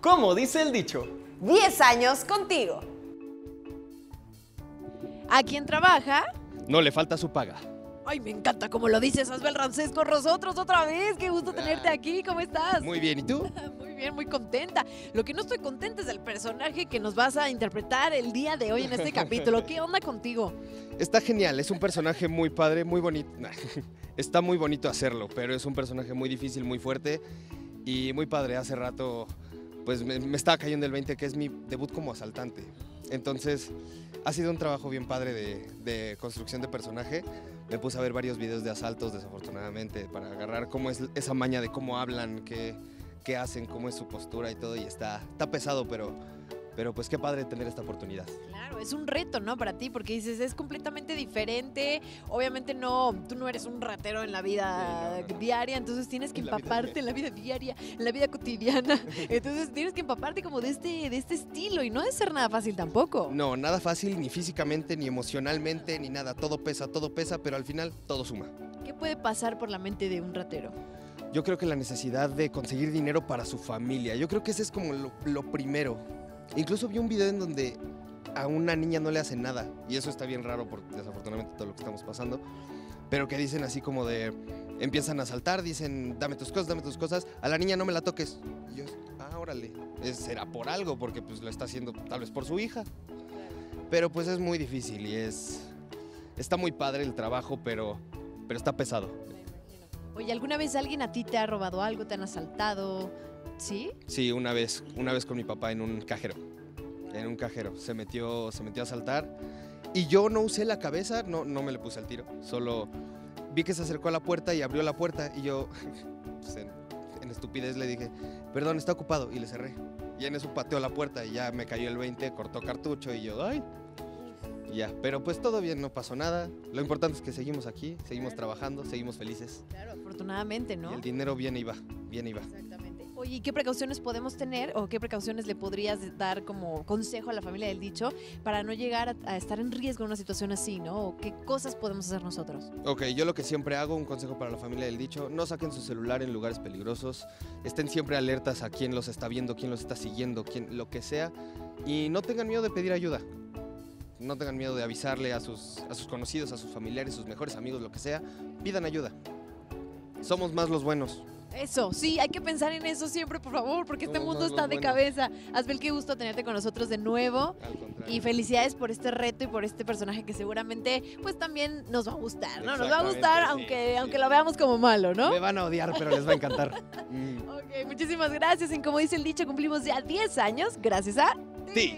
¿Cómo dice el dicho? 10 años contigo. ¿A quién trabaja? No le falta su paga. Ay, me encanta como lo dices, Asbel Ramsés con nosotros otra vez. Qué gusto tenerte aquí. ¿Cómo estás? Muy bien, ¿y tú? Muy bien, muy contenta. Lo que no estoy contenta es el personaje que nos vas a interpretar el día de hoy en este capítulo. ¿Qué onda contigo? Está genial, es un personaje muy padre, muy bonito. Está muy bonito hacerlo, pero es un personaje muy difícil, muy fuerte y muy padre. Hace rato pues me, estaba cayendo el 20 que es mi debut como asaltante. Entonces ha sido un trabajo bien padre de, de construcción de personaje. Me puse a ver varios videos de asaltos desafortunadamente para agarrar cómo es esa maña de cómo hablan, qué, qué hacen, cómo es su postura y todo y está, está pesado, pero, pero pues qué padre tener esta oportunidad. Claro, es un reto, ¿no? Para ti, porque dices, es completamente diferente. Obviamente no, tú no eres un ratero en la vida Sí, no, no. diaria, entonces tienes que En la empaparte en la vida diaria, en la vida cotidiana. Entonces tienes que empaparte como de este, de este estilo y no de ser nada fácil tampoco. No, nada fácil, ni físicamente, ni emocionalmente, ni nada. Todo pesa, todo pesa, pero al final todo suma. ¿Qué puede pasar por la mente de un ratero? Yo creo que la necesidad de conseguir dinero para su familia, yo creo que ese es como lo, lo primero. Incluso vi un video en donde a una niña no le hacen nada, y eso está bien raro por desafortunadamente todo lo que estamos pasando, pero que dicen así como de, empiezan a saltar, dicen, dame tus cosas, dame tus cosas, a la niña no me la toques. Y yo, ah, órale, será por algo, porque pues lo está haciendo tal vez por su hija. Pero pues es muy difícil y es, está muy padre el trabajo, pero, pero está pesado. Oye, ¿alguna vez alguien a ti te ha robado algo, te han asaltado? ¿Sí? Sí, una vez, una vez con mi papá en un cajero. En un cajero. Se metió, se metió a saltar. Y yo no usé la cabeza, no, no me le puse al tiro. Solo vi que se acercó a la puerta y abrió la puerta. Y yo, pues, en, en estupidez, le dije, perdón, está ocupado. Y le cerré. Y en eso pateó la puerta y ya me cayó el 20, cortó cartucho y yo, ay. Y Ya, pero pues todo bien, no pasó nada. Lo importante es que seguimos aquí, seguimos trabajando, seguimos felices. Claro, afortunadamente, Y ¿no? el dinero viene y va, viene y va. Exactamente. Oye, ¿y qué precauciones podemos tener o qué precauciones le podrías dar como consejo a la familia del dicho para no llegar a, a estar en riesgo en una situación así, ¿no? ¿O qué cosas podemos hacer nosotros? Ok, yo lo que siempre hago, un consejo para la familia del dicho, no saquen su celular en lugares peligrosos, estén siempre alertas a quién los está viendo, quién los está siguiendo, quién, lo que sea, y no tengan miedo de pedir ayuda. No tengan miedo de avisarle a sus, a sus conocidos, a sus familiares, sus mejores amigos, lo que sea, pidan ayuda. Somos más los buenos. Eso, sí, hay que pensar en eso siempre, por favor, porque este mundo está de buenos. cabeza. Asbel, qué gusto tenerte con nosotros de nuevo. Al contrario. Y felicidades por este reto y por este personaje que seguramente pues también nos va a gustar, ¿no? Nos va a gustar sí, aunque, sí. aunque lo veamos como malo, ¿no? Me van a odiar, pero les va a encantar. Mm. Ok, muchísimas gracias. Y como dice el dicho, cumplimos ya 10 años gracias a Sí.